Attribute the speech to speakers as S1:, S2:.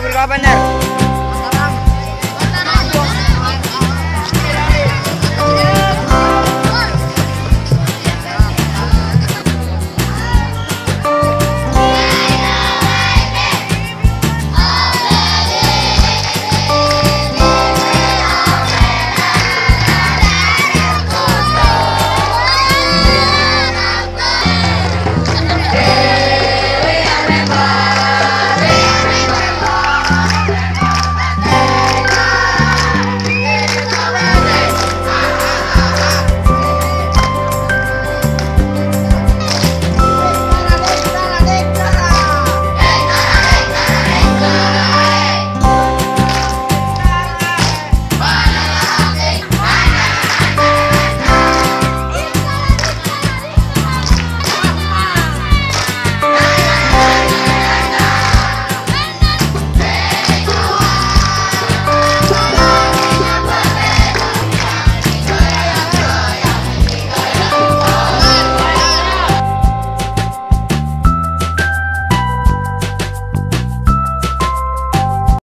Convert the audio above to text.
S1: بركاب النار